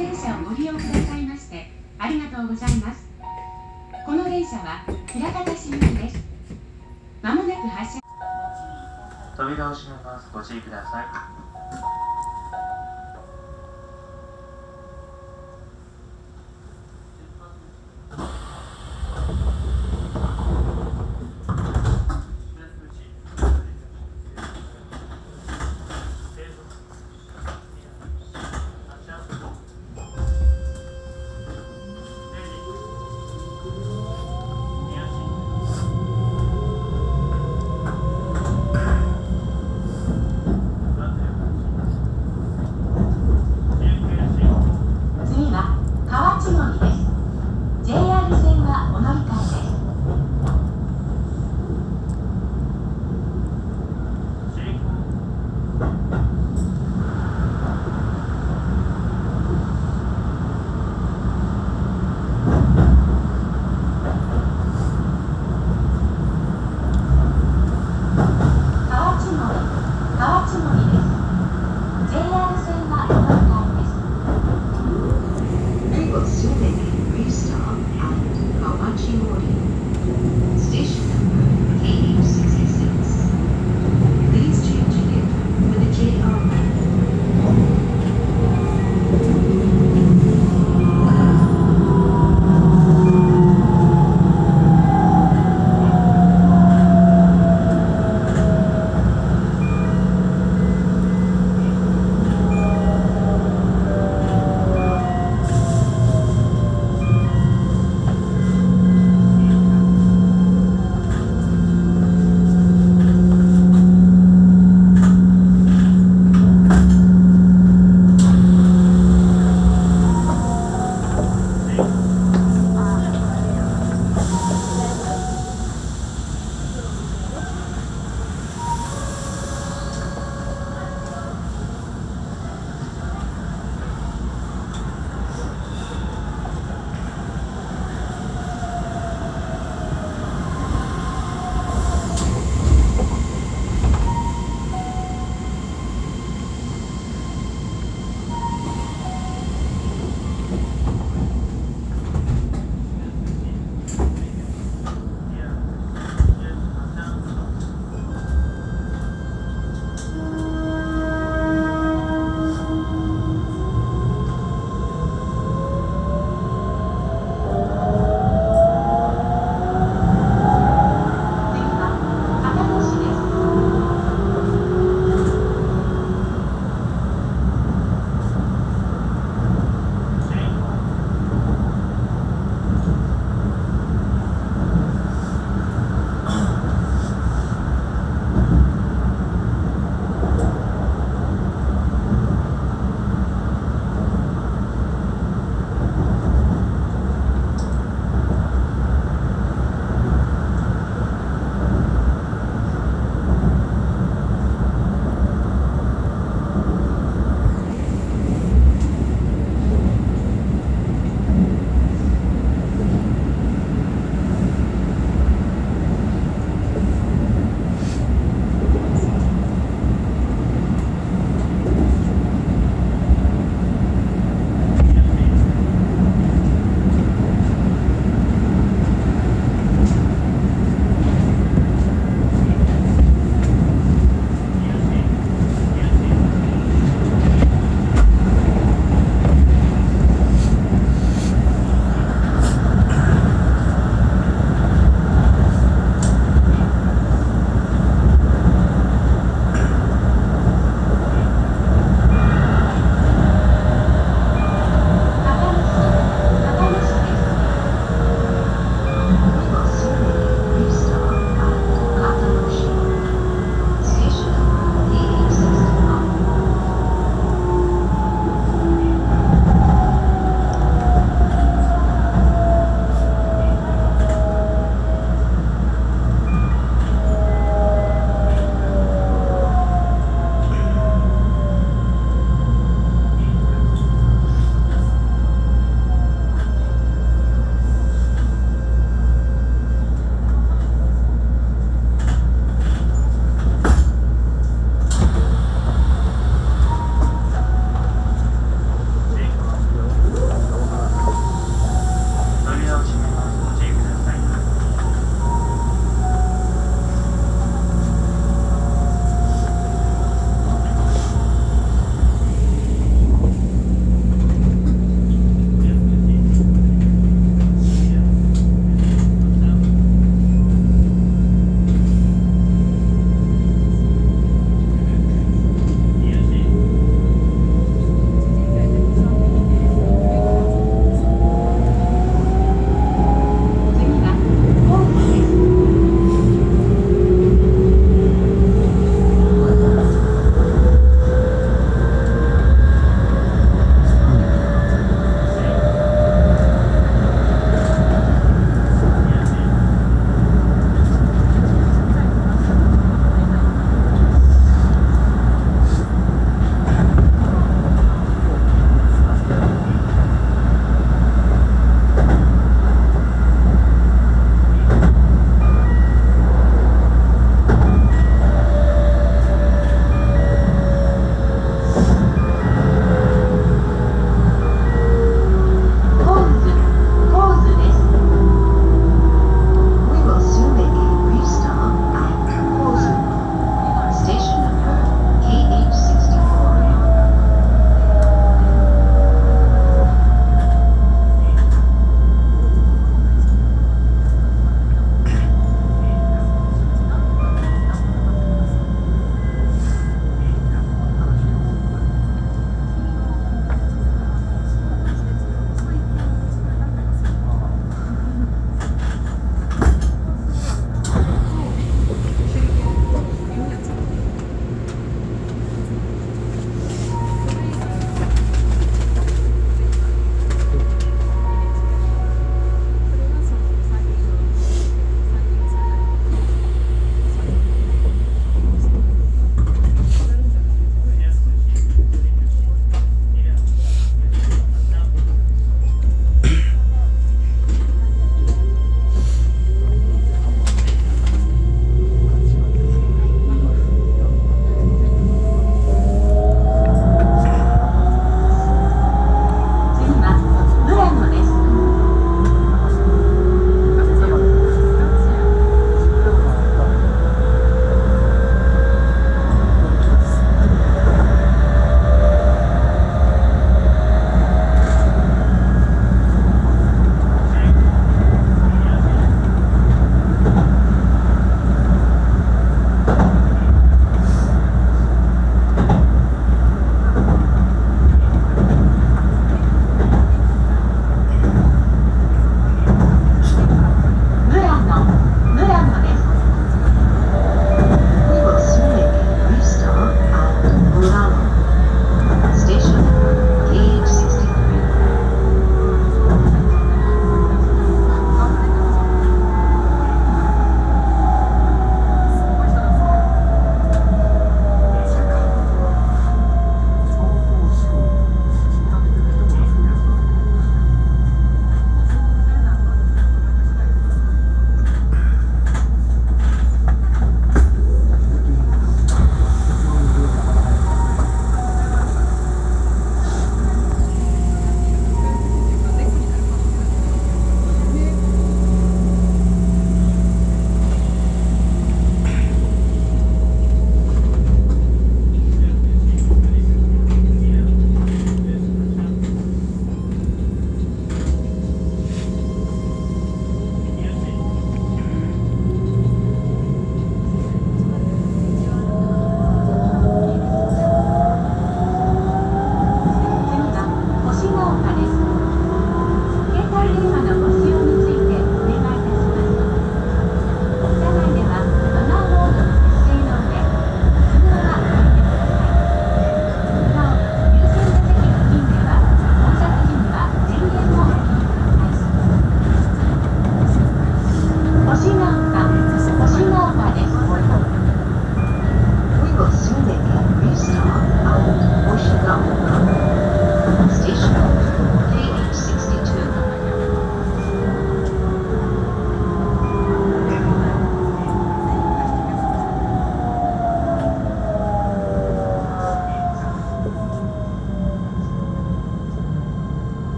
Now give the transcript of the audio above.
電車をご利用くださいましてありがとうございますこの電車は枚方市行きですまもなく発車扉を閉めます。ご注意ください。